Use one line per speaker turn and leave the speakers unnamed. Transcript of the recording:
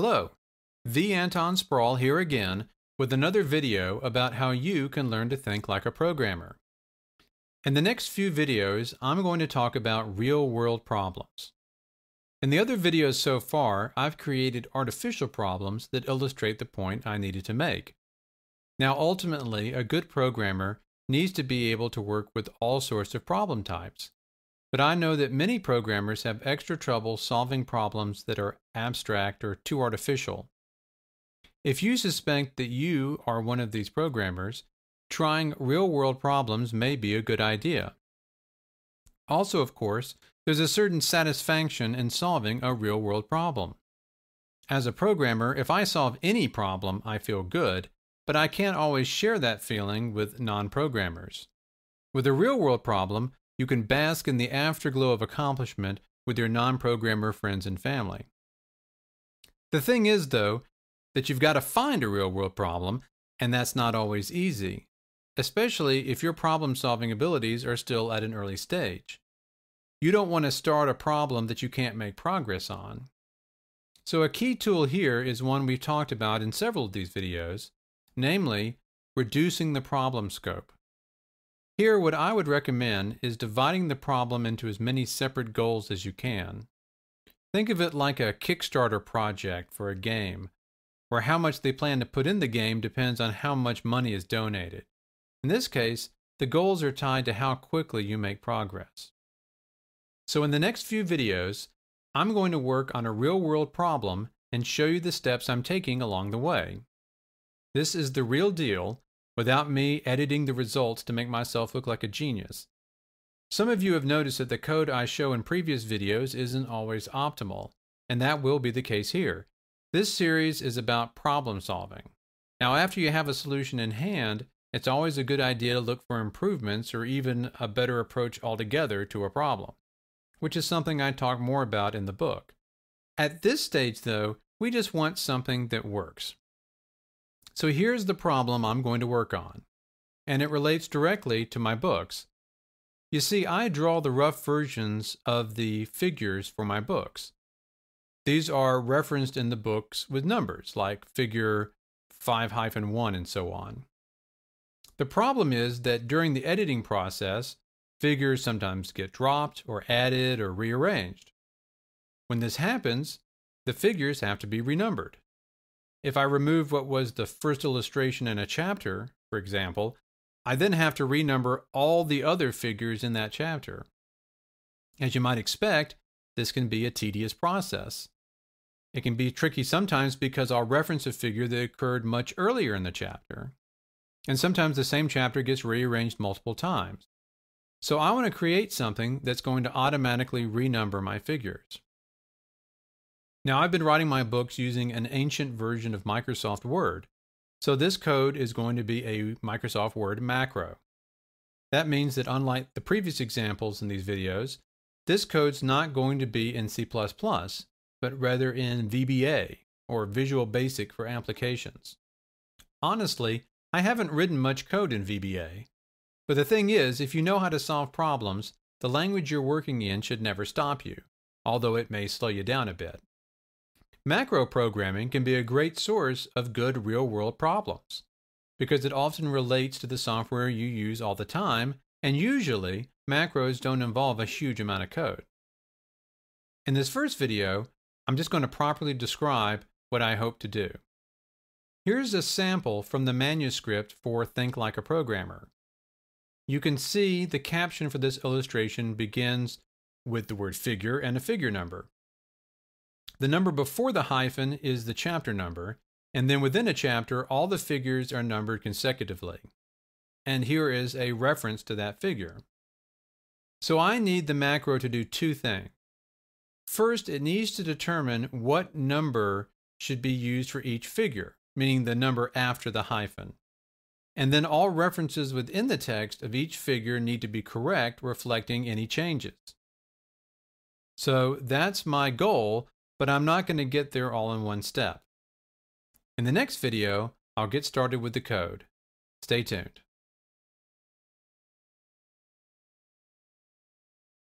Hello, V. Anton Spraul here again with another video about how you can learn to think like a programmer. In the next few videos, I'm going to talk about real-world problems. In the other videos so far, I've created artificial problems that illustrate the point I needed to make. Now ultimately, a good programmer needs to be able to work with all sorts of problem types. But I know that many programmers have extra trouble solving problems that are abstract or too artificial. If you suspect that you are one of these programmers, trying real-world problems may be a good idea. Also, of course, there's a certain satisfaction in solving a real-world problem. As a programmer, if I solve any problem, I feel good, but I can't always share that feeling with non-programmers. With a real-world problem, you can bask in the afterglow of accomplishment with your non-programmer friends and family. The thing is, though, that you've got to find a real-world problem, and that's not always easy, especially if your problem-solving abilities are still at an early stage. You don't want to start a problem that you can't make progress on. So a key tool here is one we've talked about in several of these videos, namely, reducing the problem scope. Here, what I would recommend is dividing the problem into as many separate goals as you can. Think of it like a Kickstarter project for a game, where how much they plan to put in the game depends on how much money is donated. In this case, the goals are tied to how quickly you make progress. So in the next few videos, I'm going to work on a real-world problem and show you the steps I'm taking along the way. This is the real deal, without me editing the results to make myself look like a genius. Some of you have noticed that the code I show in previous videos isn't always optimal, and that will be the case here. This series is about problem solving. Now, after you have a solution in hand, it's always a good idea to look for improvements or even a better approach altogether to a problem, which is something I talk more about in the book. At this stage, though, we just want something that works. So here's the problem I'm going to work on, and it relates directly to my books. You see, I draw the rough versions of the figures for my books. These are referenced in the books with numbers, like figure 5-1 and so on. The problem is that during the editing process, figures sometimes get dropped or added or rearranged. When this happens, the figures have to be renumbered. If I remove what was the first illustration in a chapter, for example, I then have to renumber all the other figures in that chapter. As you might expect, this can be a tedious process. It can be tricky sometimes because I'll reference a figure that occurred much earlier in the chapter. And sometimes the same chapter gets rearranged multiple times. So I want to create something that's going to automatically renumber my figures. Now, I've been writing my books using an ancient version of Microsoft Word, so this code is going to be a Microsoft Word macro. That means that unlike the previous examples in these videos, this code's not going to be in C++, but rather in VBA, or Visual Basic for applications. Honestly, I haven't written much code in VBA. But the thing is, if you know how to solve problems, the language you're working in should never stop you, although it may slow you down a bit. Macro programming can be a great source of good real-world problems because it often relates to the software you use all the time, and usually macros don't involve a huge amount of code. In this first video, I'm just going to properly describe what I hope to do. Here's a sample from the manuscript for Think Like a Programmer. You can see the caption for this illustration begins with the word figure and a figure number. The number before the hyphen is the chapter number, and then within a chapter, all the figures are numbered consecutively. And here is a reference to that figure. So I need the macro to do two things. First, it needs to determine what number should be used for each figure, meaning the number after the hyphen. And then all references within the text of each figure need to be correct, reflecting any changes. So that's my goal, but I'm not going to get there all in one step. In the next video, I'll get started with the code. Stay tuned.